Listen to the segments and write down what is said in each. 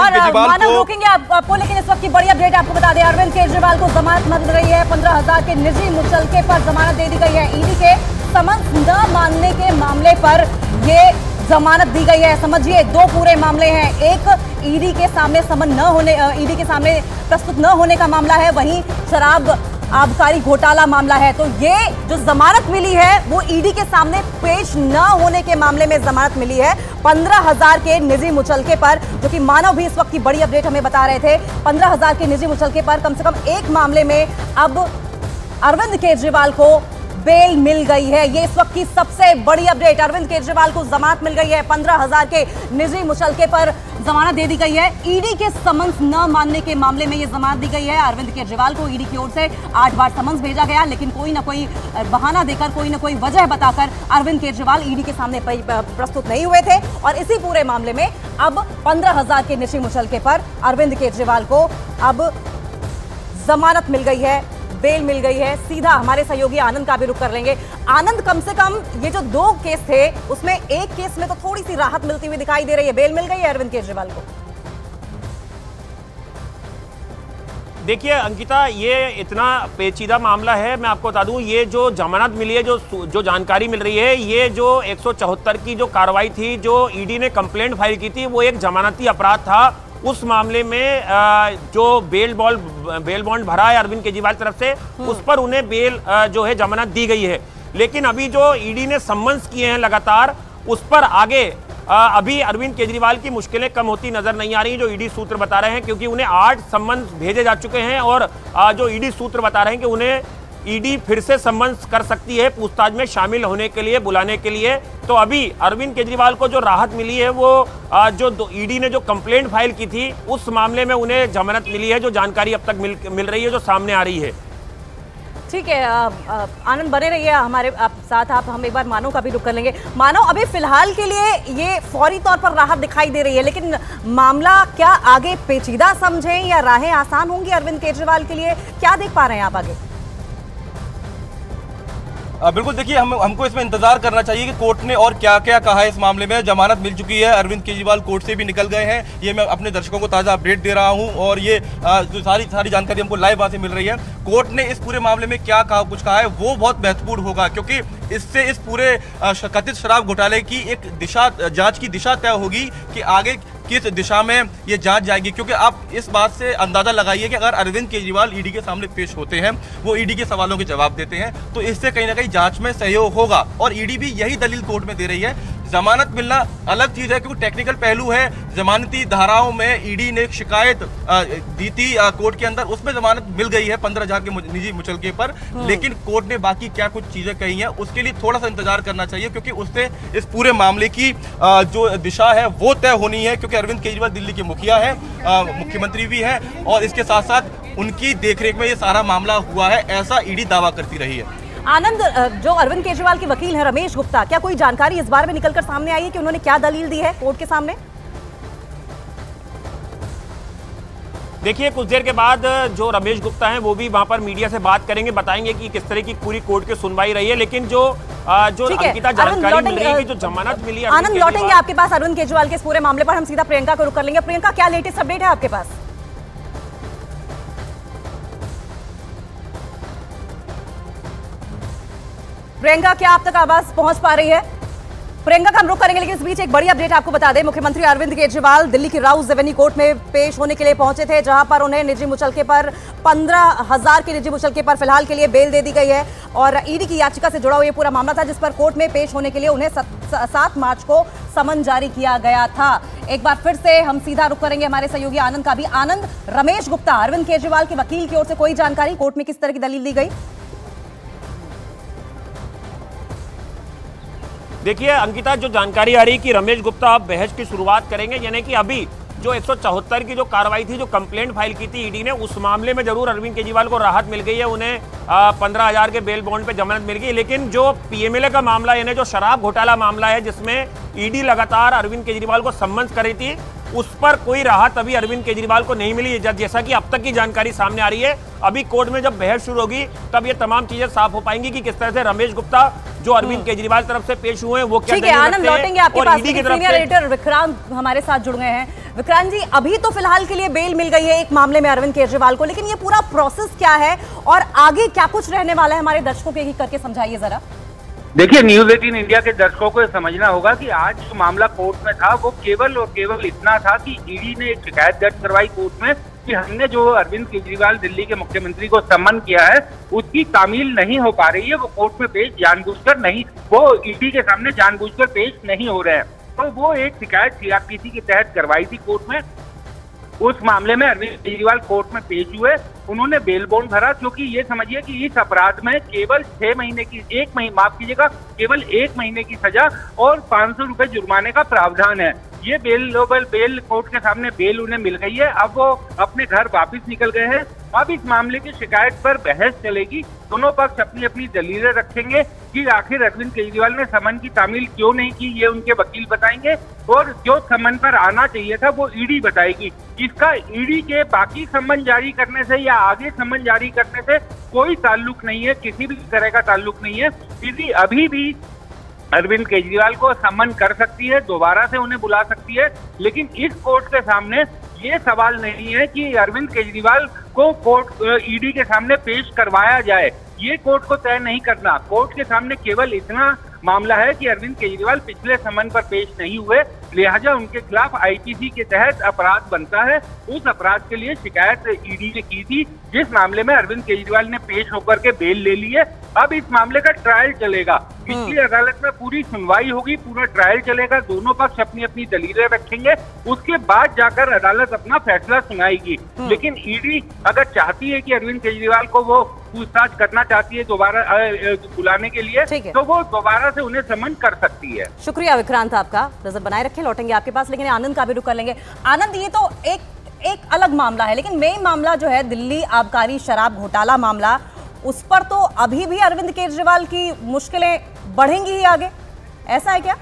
और मानव रोकेंगे आप, आपको लेकिन इस वक्त की बड़ी अपडेट आपको बता दें। अरविंद केजरीवाल को जमानत मिल रही है। पंद्रह हज़ार के निजी मुचलके पर जमानत दे दी गई है। ईडी के समन्स न मानने के मामले पर ये जमानत दी गई है। समझिए दो पूरे मामले हैं। एक ईडी के सामने समन न होने ईडी के सामने प्रस्तुत न होने का मामला है। वहीं शराब आबकारी घोटाला मामला है। तो ये जो जमानत मिली है, वो ईडी के सामने पेश न होने के मामले में जमानत मिली है। पंद्रह हज़ार के निजी मुचलके पर, जो कि मानव भी इस वक्त की बड़ी अपडेट हमें बता रहे थे, पंद्रह हज़ार के निजी मुचलके पर कम से कम एक मामले में अब अरविंद केजरीवाल को बेल मिल गई है। ये इस वक्त की सबसे बड़ी अपडेट। अरविंद केजरीवाल को जमानत मिल गई है। पंद्रह हज़ार के निजी मुचलके पर जमानत दे दी गई है। ईडी के समन्स न मानने के मामले में ये जमानत दी गई है। अरविंद केजरीवाल को ईडी की ओर से आठ बार समन्स भेजा गया, लेकिन कोई ना कोई बहाना देकर, कोई ना कोई वजह बताकर अरविंद केजरीवाल ईडी के सामने प्रस्तुत नहीं हुए थे। और इसी पूरे मामले में अब पंद्रह हज़ार के निजी मुचलके पर अरविंद केजरीवाल को अब जमानत मिल गई है। बेल मिल गई है। सीधा हमारे सहयोगी आनंद का भी रुख कर लेंगे। आनंद, कम से कम ये जो दो केस थे, उसमें एक केस में तो थोड़ी सी राहत मिलती हुई दिखाई दे रही है। बेल मिल गई है अरविंद केजरीवाल को। देखिए, अंकिता, ये इतना पेचीदा मामला है, मैं आपको बता दूँ, ये जो जमानत मिली है, जो जो जानकारी मिल रही है, ये जो 174 की जो कार्रवाई थी, जो ईडी ने कंप्लेंट फ़ाइल की थी, वो एक जमानती अपराध था। उस मामले में जो बेल बॉल बेल बॉन्ड भरा है अरविंद केजरीवाल तरफ़ से हम्म। उस पर उन्हें बेल जो है जमानत दी गई है लेकिन अभी जो ईडी ने सम्मन्स किए हैं लगातार उस पर आगे अभी अरविंद केजरीवाल की मुश्किलें कम होती नज़र नहीं आ रही जो ईडी सूत्र बता रहे हैं क्योंकि उन्हें आठ सम्मन भेजे जा चुके हैं और जो ईडी सूत्र बता रहे हैं कि उन्हें ईडी फिर से संबंध कर सकती है, पूछताछ में शामिल होने के लिए, बुलाने के लिए। तो अभी अरविंद केजरीवाल को जो राहत मिली है, वो जो ईडी ने जो कंप्लेंट फ़ाइल की थी, उस मामले में उन्हें जमानत मिली है, जो जानकारी अब तक मिल मिल रही है, जो सामने आ रही है। ठीक है आनंद, बने रहिए हमारे, आप साथ, आप हम एक बार मानव का भी रुक कर लेंगे। मानव, अभी फ़िलहाल के लिए ये फौरी तौर पर राहत दिखाई दे रही है, लेकिन मामला क्या आगे पेचीदा समझें या राहें आसान होंगी अरविंद केजरीवाल के लिए? क्या देख पा रहे हैं आप आगे? बिल्कुल, देखिए, हम, हमको इसमें इंतज़ार करना चाहिए कि कोर्ट ने और क्या क्या कहा है इस मामले में। जमानत मिल चुकी है, अरविंद केजरीवाल कोर्ट से भी निकल गए हैं। ये मैं अपने दर्शकों को ताज़ा अपडेट दे रहा हूँ और ये जो सारी सारी जानकारी हमको लाइव वहाँ से मिल रही है। कोर्ट ने इस पूरे मामले में क्या कहा, कुछ कहा है, वो बहुत महत्वपूर्ण होगा, क्योंकि इससे इस पूरे कथित शराब घोटाले की एक दिशा, जाँच की दिशा तय होगी कि आगे किस दिशा में ये जाँच जाएगी? क्योंकि आप इस बात से अंदाज़ा लगाइए कि अगर अरविंद केजरीवाल ईडी के सामने पेश होते हैं, वो ईडी के सवालों के जवाब देते हैं तो इससे कहीं ना कहीं जाँच में सहयोग होगा और ईडी भी यही दलील कोर्ट में दे रही है जमानत मिलना अलग चीज़ है क्योंकि टेक्निकल पहलू है। जमानती धाराओं में ईडी ने एक शिकायत दी थी कोर्ट के अंदर। उसमें जमानत मिल गई है पंद्रह हज़ार के निजी मुचलके पर। हाँ। लेकिन कोर्ट ने बाकी क्या कुछ चीज़ें कही हैं उसके लिए थोड़ा सा इंतज़ार करना चाहिए क्योंकि उससे इस पूरे मामले की जो दिशा है वो तय होनी है क्योंकि अरविंद केजरीवाल दिल्ली के मुखिया है मुख्यमंत्री भी है और इसके साथ साथ उनकी देखरेख में ये सारा मामला हुआ है। ऐसा ईडी दावा करती रही है। आनंद जो अरविंद केजरीवाल के वकील हैं रमेश गुप्ता क्या कोई जानकारी इस बारे में निकलकर सामने आई है कि उन्होंने क्या दलील दी है कोर्ट के सामने? देखिए कुछ देर के बाद जो रमेश गुप्ता हैं वो भी वहाँ पर मीडिया से बात करेंगे बताएँगे कि किस तरह की पूरी कोर्ट की सुनवाई रही है। लेकिन जो जो अंकिता जानकारी मिल रही है जो जमानत मिली है आनंद लौटेंगे आपके पास अरविंद केजरीवाल के इस पूरे मामले पर हम सीधा प्रियंका को रुक कर लेंगे। प्रियंका क्या लेटेस्ट अपडेट है आपके पास? प्रियंका, क्या आप तक आवाज़ पहुँच पा रही है? प्रियंका का हम रुक करेंगे, लेकिन इस बीच एक बड़ी अपडेट आपको बता दें। मुख्यमंत्री अरविंद केजरीवाल दिल्ली की राउस रेवेन्यू कोर्ट में पेश होने के लिए पहुँचे थे, जहाँ पर उन्हें निजी मुचलके पर पंद्रह हज़ार के निजी मुचलके पर फ़िलहाल के लिए बेल दे दी गई है। और ईडी की याचिका से जुड़ा हुआ ये पूरा मामला था, जिस पर कोर्ट में पेश होने के लिए उन्हें सात मार्च को समन जारी किया गया था। एक बार फिर से हम सीधा रुक करेंगे हमारे सहयोगी आनंद का भी। आनंद, रमेश गुप्ता, अरविंद केजरीवाल के वकील की ओर से कोई जानकारी? कोर्ट में किस तरह की दलील दी गई? देखिए, अंकिता, जो जानकारी आ रही कि रमेश गुप्ता अब बहस की शुरुआत करेंगे, यानी कि अभी जो एक सौ चौहत्तर की जो कार्रवाई थी, जो कंप्लेंट फ़ाइल की थी ईडी ने, उस मामले में ज़रूर अरविंद केजरीवाल को राहत मिल गई है, उन्हें पंद्रह हज़ार के बेल बॉन्ड पे जमानत मिल गई। लेकिन जो पीएमएलए का मामला यानी जो शराब घोटाला मामला है, जिसमें ईडी लगातार अरविंद केजरीवाल को सम्मन करी थी, उस पर कोई राहत अभी अरविंद केजरीवाल को नहीं मिली जैसा कि अब तक की जानकारी सामने आ रही है। अभी कोर्ट में जब बहस शुरू होगी, तब ये तमाम चीज़ें साफ़ हो पाएँगी कि किस तरह से रमेश गुप्ता जो अरविंद हम्म। केजरीवाल तरफ़ से पेश हुए हैं वो क्या आनंद लौटेंगे आपके पास। सीनियर एडिटर विक्रांत हमारे साथ जुड़ गए हैं। विक्रांत जी अभी तो फ़िलहाल के लिए बेल मिल गई है एक मामले में अरविंद केजरीवाल को लेकिन ये पूरा प्रोसेस क्या है और आगे क्या कुछ रहने वाला है हमारे दर्शकों के ही करके समझाइए जरा। देखिए न्यूज़ एटीन इंडिया के दर्शकों को समझना होगा कि आज जो मामला कोर्ट में था वो केवल और केवल इतना था कि ईडी ने एक शिकायत दर्ज करवाई कोर्ट में कि हमने जो अरविंद केजरीवाल दिल्ली के मुख्यमंत्री को सम्मन किया है, उसकी तामील नहीं हो पा रही है, वो कोर्ट में पेश, जानबूझकर नहीं, वो ईडी के सामने जानबूझकर पेश नहीं हो रहे हैं। तो वो एक शिकायत सीआरपीसी के तहत करवाई थी कोर्ट में। उस मामले में अरविंद केजरीवाल कोर्ट में पेश हुए, उन्होंने बेल बॉन्ड भरा, क्योंकि ये समझिए कि इस अपराध में केवल छह महीने की, एक महीने माफ़ कीजिएगा, केवल एक महीने की सजा और पाँच सौ रुपए जुर्माने का प्रावधान है। ये बेल लोबल बेल कोर्ट के सामने बेल उन्हें मिल गई है। अब वो अपने घर वापस निकल गए हैं। अब इस मामले की शिकायत पर बहस चलेगी। दोनों पक्ष अपनी अपनी दलीलें रखेंगे कि आखिर अरविंद केजरीवाल ने समन की तामील क्यों नहीं की, ये उनके वकील बताएँगे। और जो समन पर आना चाहिए था, वो ईडी बताएगी। इसका ईडी के बाकी समन जारी करने से या आगे समन जारी करने से कोई ताल्लुक नहीं है। किसी भी तरह का ताल्लुक नहीं है। ईडी अभी भी अरविंद केजरीवाल को समन कर सकती है, दोबारा से उन्हें बुला सकती है, लेकिन इस कोर्ट के सामने ये सवाल नहीं है कि अरविंद केजरीवाल को कोर्ट ईडी के सामने पेश करवाया जाए। ये कोर्ट को तय नहीं करना। कोर्ट के सामने केवल इतना मामला है कि अरविंद केजरीवाल पिछले समन पर पेश नहीं हुए। लिहाजा उनके खिलाफ आईपीसी के तहत अपराध बनता है। उस अपराध के लिए शिकायत ईडी ने की थी जिस मामले में अरविंद केजरीवाल ने पेश होकर के बेल ले ली है। अब इस मामले का ट्रायल चलेगा। पिछली अदालत में पूरी सुनवाई होगी पूरा ट्रायल चलेगा। दोनों पक्ष अपनी अपनी दलीलें रखेंगे। उसके बाद जाकर अदालत अपना फैसला सुनाएगी। लेकिन ईडी अगर चाहती है कि अरविंद केजरीवाल को वो पूछताछ करना चाहती है दोबारा बुलाने के लिए तो वो दोबारा से उन्हें समन कर सकती है। शुक्रिया विक्रांत आपका। नज़र बनाए रखें। लौटेंगे आपके पास, लेकिन आनंद का भी रुक कर लेंगे। आनंद, ये तो एक एक अलग मामला है, लेकिन मेन मामला जो है, दिल्ली आबकारी शराब घोटाला मामला, उस पर तो अभी भी अरविंद केजरीवाल की मुश्किलें बढ़ेंगी ही आगे। ऐसा है क्या?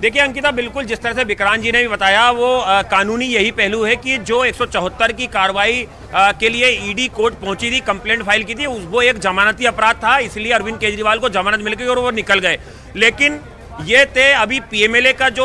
देखिए अंकिता बिल्कुल जिस तरह से विक्रांत जी ने भी बताया वो आ, कानूनी यही पहलू है कि जो 174 की कार्रवाई के लिए ईडी कोर्ट पहुँची थी कंप्लेंट फ़ाइल की थी उस वो एक जमानती अपराध था इसलिए अरविंद केजरीवाल को जमानत मिल गई और वो निकल गए। लेकिन ये थे अभी पीएमएलए का जो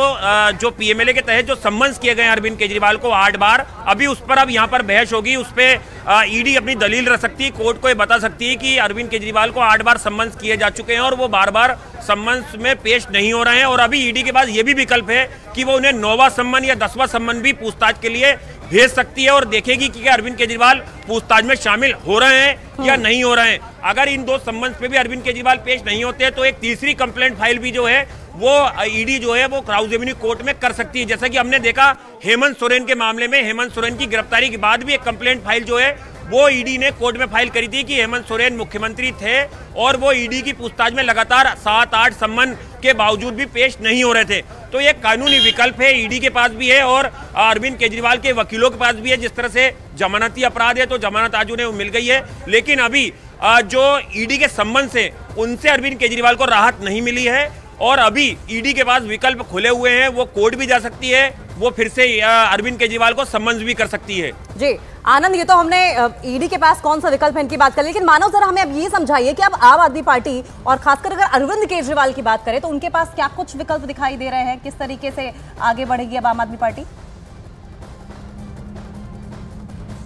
जो पीएमएलए के तहत जो सम्मन्स किए गए अरविंद केजरीवाल को आठ बार अभी उस पर अब यहाँ पर बहस होगी उस पर ईडी अपनी दलील रख सकती है कोर्ट को ये बता सकती है कि अरविंद केजरीवाल को आठ बार सम्मन्स किए जा चुके हैं और वो बार बार सम्मन्स में पेश नहीं हो रहे हैं और अभी ईडी के पास ये भी विकल्प है कि वो उन्हें नौवा सम्मन या दसवां सम्मन भी पूछताछ के लिए भेज सकती है और देखेगी कि क्या अरविंद केजरीवाल पूछताछ में शामिल हो रहे हैं या हम्म। नहीं हो रहे हैं अगर इन दो सम्मन पे भी अरविंद केजरीवाल पेश नहीं होते तो एक तीसरी कंप्लेंट फ़ाइल भी जो है वो ईडी जो है वो क्राउज एवेन्यू कोर्ट में कर सकती है जैसा कि हमने देखा हेमंत सोरेन के मामले में हेमंत सोरेन की गिरफ्तारी के बाद भी एक कंप्लेंट फ़ाइल जो है वो ईडी ने कोर्ट में फ़ाइल करी थी कि हेमंत सोरेन मुख्यमंत्री थे और वो ईडी की पूछताछ में लगातार सात आठ सम्मन के बावजूद भी पेश नहीं हो रहे थे। तो ये कानूनी विकल्प है ईडी के पास भी है और अरविंद केजरीवाल के वकीलों के पास भी है। जिस तरह से जमानती अपराध है तो जमानत आज उन्हें मिल गई है। लेकिन अभी जो ईडी के संबंध से, उनसे अरविंद केजरीवाल को राहत नहीं मिली है और अभी ईडी के पास विकल्प खुले हुए हैं, वो कोर्ट भी जा सकती है। वो फिर से अरविंद केजरीवाल को सम्मन भी कर सकती है। जी, आनंद, ये तो हमने ईडी के पास कौन सा विकल्प है इनकी बात कर लेकिन मानव जरा हमें अब ये समझाइए कि अब आम आदमी पार्टी और खासकर अगर अरविंद केजरीवाल की बात करें तो उनके पास क्या कुछ विकल्प दिखाई दे रहे हैं? किस तरीके से आगे बढ़ेगी अब आम आदमी पार्टी?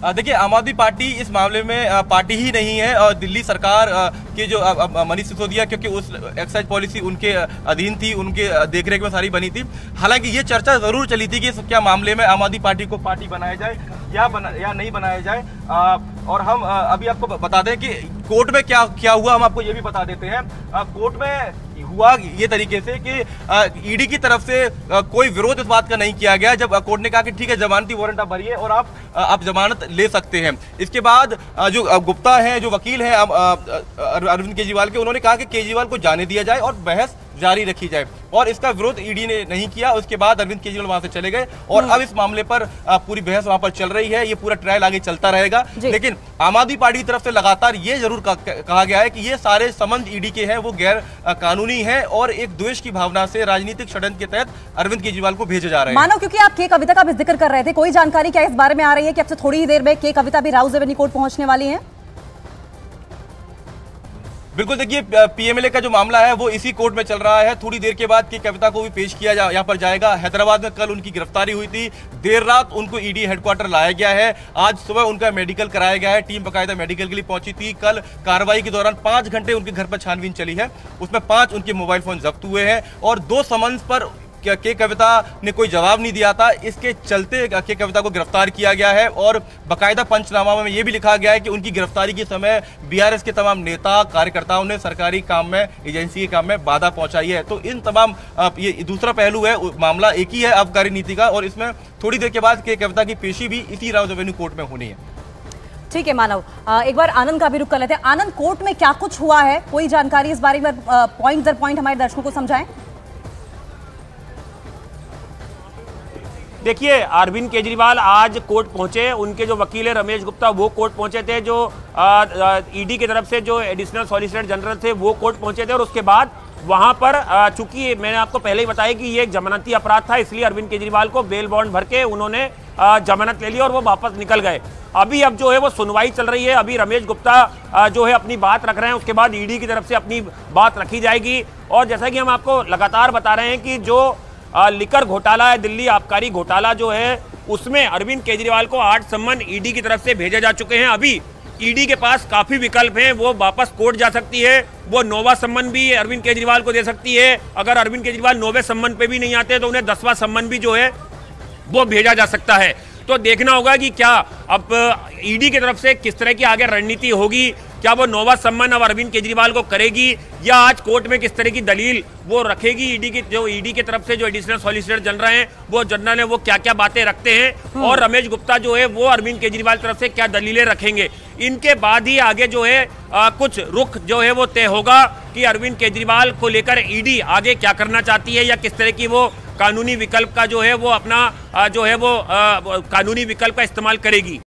देखिए, आम आदमी पार्टी इस मामले में पार्टी ही नहीं है और दिल्ली सरकार के जो मनीष सिसोदिया, क्योंकि उस एक्साइज पॉलिसी उनके अधीन थी, उनके देखरेख में सारी बनी थी। हालाँकि ये चर्चा ज़रूर चली थी कि क्या मामले में आम आदमी पार्टी को पार्टी बनाया जाए या बना, या नहीं बनाया जाए। और हम अभी आपको बता दें कि कोर्ट में क्या क्या हुआ हम आपको ये भी बता देते हैं। कोर्ट में हुआ ये तरीके से कि ईडी की तरफ़ से कोई विरोध इस बात का नहीं किया गया। जब कोर्ट ने कहा कि ठीक है जमानती वारंट आप भरिए और आप आप जमानत ले सकते हैं। इसके बाद जो गुप्ता हैं जो वकील हैं अरविंद केजरीवाल के उन्होंने कहा कि केजरीवाल को जाने दिया जाए और बहस जारी रखी जाए। और इसका विरोध ईडी ने नहीं किया। उसके बाद अरविंद केजरीवाल वहाँ से चले गए और हम्म। अब इस मामले पर पूरी बहस वहाँ पर चल रही है। ये पूरा ट्रायल आगे चलता रहेगा। लेकिन आम आदमी पार्टी की तरफ़ से लगातार ये ज़रूर कहा गया है कि ये सारे संबंध ईडी के हैं, वो गैर कानूनी है और एक द्वेष की भावना से राजनीतिक षडयंत्र के तहत अरविंद केजरीवाल को भेजे जा रहे हैं। मानो क्योंकि आप के कविता का भी ज़िक्र कर रहे थे, कोई जानकारी क्या इस बारे में आ रही है कि अब से थोड़ी ही देर में के कविता भी राउज कोर्ट पहुँचने वाली है? बिल्कुल, देखिए पीएमएलए का जो मामला है, वो इसी कोर्ट में चल रहा है। थोड़ी देर के बाद की कविता को भी पेश किया जा, यहाँ पर जाएगा। हैदराबाद में कल उनकी गिरफ्तारी हुई थी। देर रात उनको ईडी हेडक्वार्टर लाया गया है। आज सुबह उनका मेडिकल कराया गया है। टीम बकायदा मेडिकल के लिए पहुँची थी। कल कार्रवाई के दौरान पाँच घंटे उनके घर पर छानबीन चली है। उसमें पाँच उनके मोबाइल फ़ोन जब्त हुए हैं और दो समन्स पर के कविता ने कोई जवाब नहीं दिया था। इसके चलते के कविता को गिरफ़्तार किया गया है और बकायदा पंचनामा में यह भी लिखा गया है कि उनकी गिरफ्तारी के समय बीआरएस के तमाम नेता, कार्यकर्ताओं ने सरकारी काम में, एजेंसी के काम में बाधा पहुंचाई है। तो इन तमाम ये दूसरा पहलू है मामला एक ही है आबकारी नीति का और इसमें थोड़ी देर के बाद के कविता की पेशी भी इसी राव रेवेन्यू कोर्ट में होनी है। ठीक है, मानव। एक बार आनंद का भी रुख कर लेते हैं। आनंद कोर्ट में क्या कुछ हुआ है? कोई जानकारी इस बारे में पॉइंट दर पॉइंट हमारे दर्शकों को समझाएँ। देखिए, अरविंद केजरीवाल आज कोर्ट पहुँचे। उनके जो वकील है, रमेश गुप्ता, वो कोर्ट पहुँचे थे, जो ईडी की तरफ़ से जो एडिशनल सॉलिसिटर जनरल थे, वो कोर्ट पहुँचे थे। और उसके बाद वहाँ पर चूँकि मैंने आपको पहले ही बताया कि ये एक जमानती अपराध था, इसलिए अरविंद केजरीवाल को बेल बॉन्ड भर के उन्होंने जमानत ले ली और वो वापस निकल गए। अभी अब जो है, वो सुनवाई चल रही है। अभी रमेश गुप्ता जो है, अपनी बात रख रहे हैं। उसके बाद ईडी की तरफ़ से अपनी बात रखी जाएगी। और जैसा कि हम आपको लगातार बता रहे हैं कि जो लिकर घोटाला है, दिल्ली आबकारी घोटाला जो है, उसमें अरविंद केजरीवाल को आठ सम्मन ईडी की तरफ़ से भेजे जा चुके हैं। अभी ईडी के पास काफ़ी विकल्प हैं, वो वापस कोर्ट जा सकती है, वो नौवा सम्मन भी अरविंद केजरीवाल को दे सकती है। अगर अरविंद केजरीवाल नौवे सम्मन पे भी नहीं आते तो उन्हें दसवां सम्मन भी जो है, वो भेजा जा सकता है। तो देखना होगा कि क्या, अब ईडी की तरफ़ से किस तरह की आगे रणनीति होगी क्या वो नोवा सम्मान अब अरविंद केजरीवाल को करेगी? या आज कोर्ट में किस तरह की दलील वो रखेगी ईडी की जो ईडी की तरफ़ से जो एडिशनल सॉलिसिटर जनरल हैं वो जनरल है वो क्या क्या बातें रखते हैं? हम्म। और रमेश गुप्ता जो है वो अरविंद केजरीवाल तरफ़ से क्या दलीलें रखेंगे? इनके बाद ही आगे जो है आ, कुछ रुख जो है वो तय होगा कि अरविंद केजरीवाल को लेकर ईडी आगे क्या करना चाहती है या किस तरह की वो कानूनी विकल्प का जो है वो अपना जो है वो कानूनी विकल्प का इस्तेमाल करेगी।